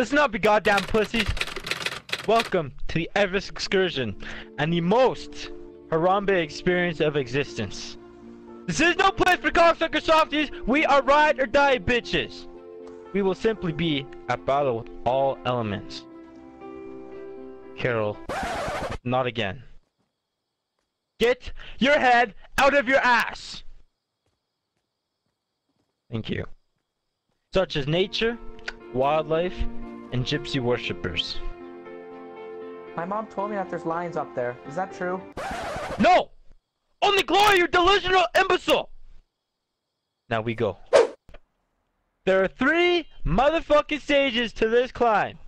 Listen up, you goddamn pussies. Welcome to the Everest excursion and the most Harambe experience of existence. This is no place for cocksucker softies. We are ride or die bitches. We will simply be at battle with all elements. Carol, not again. Get your head out of your ass! Thank you. Such as nature, wildlife, and gypsy worshippers. My mom told me that there's lions up there. Is that true? No! Only glory, you delusional imbecile! Now we go. There are three motherfucking stages to this climb.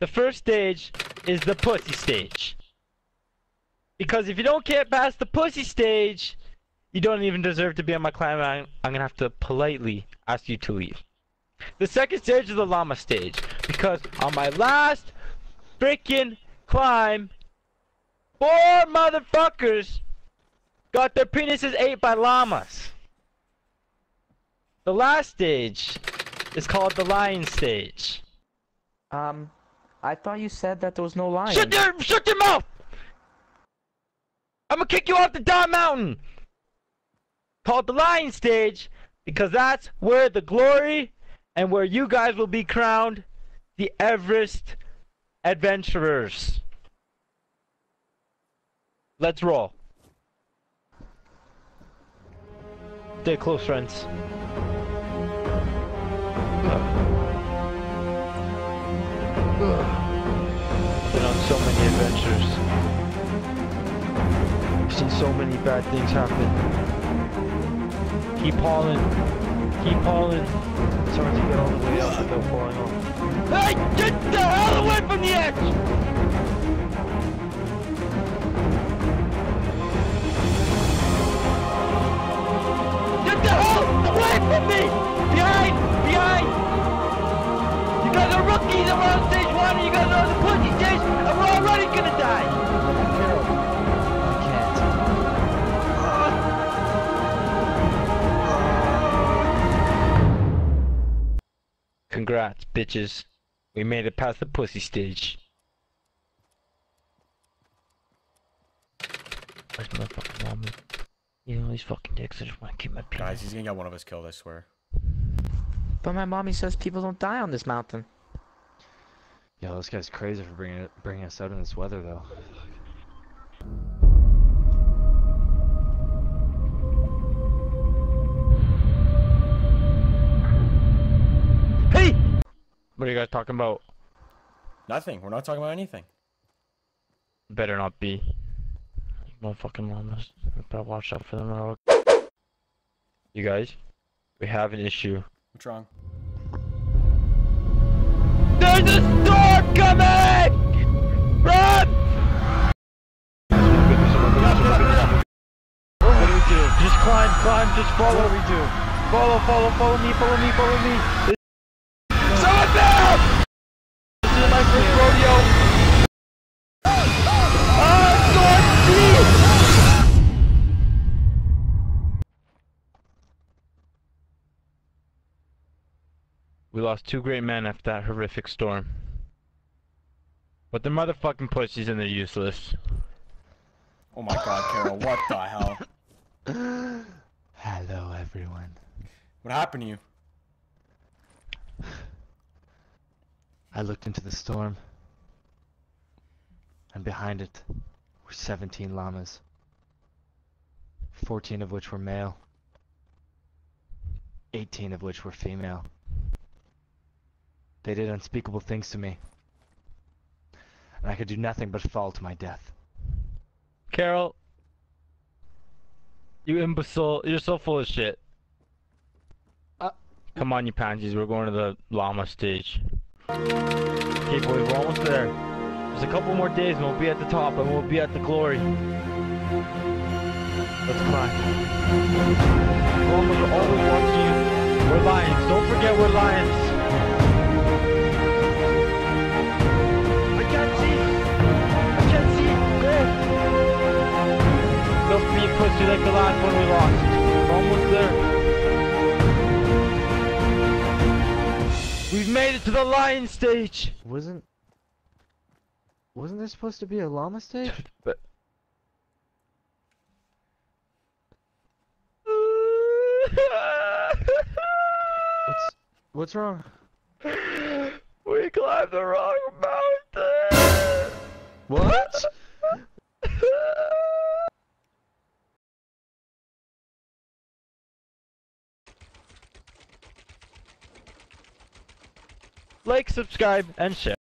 The first stage is the pussy stage. Because if you don't get past the pussy stage, you don't even deserve to be on my climb. I'm, I'm gonna have to politely ask you to leave. The second stage is the llama stage. Because on my last freaking climb, four motherfuckers got their penises ate by llamas. The last stage is called the lion stage. Um, I thought you said that there was no lions. Shut your shut your mouth! I'm gonna kick you off the damn mountain. Called the lion stage because that's where the glory and where you guys will be crowned the Everest adventurers. Let's roll. Stay close, friends. Been on so many adventures. Seen so many bad things happen. Keep hauling. Keep hauling. It's hard to get all the way up without falling off. Hey! Get the hell away from the edge! Get the hell away from me! Behind! Behind! You guys are rookies we're on stage one and you guys are on the pussy stage and we're already gonna die! Congrats, bitches. We made it past the pussy stage. Where's my fucking mom? You know, these fucking dicks, I just wanna keep my penis. Guys, he's gonna get one of us killed, I swear. But my mommy says people don't die on this mountain. Yo, this guy's crazy for bringing it, bringing us out in this weather, though. What are you guys talking about? Nothing. We're not talking about anything. Better not be. No fucking llamas. We better watch out for them. You guys, we have an issue. What's wrong? There's a storm coming! Run! What do we do? Just climb, climb, just follow. What do we do? Follow, follow, follow me, follow me, follow me. We lost two great men after that horrific storm. But they're motherfucking pussies and they're useless. Oh my god, Carol, what the hell? Hello, everyone. What happened to you? I looked into the storm, and behind it were 17 llamas, 14 of which were male, 18 of which were female. They did unspeakable things to me, and I could do nothing but fall to my death. Carol, you imbecile, you're so full of shit. Uh, Come on, you pansies, we're going to the llama stage. Okay, boys, we're almost there. There's a couple more days and we'll be at the top and we'll be at the glory. Let's climb. Llamas are always watching you. We're lions. Don't forget we're lions. Be a pussy like the last one we lost. We're almost there. We've made it to the lion stage. Wasn't wasn't there supposed to be a llama stage? But What's what's wrong? we climbed the wrong mountain. What? Like, subscribe, and share.